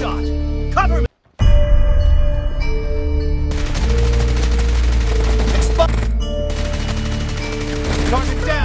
shot! Cover me! Expo- Target down!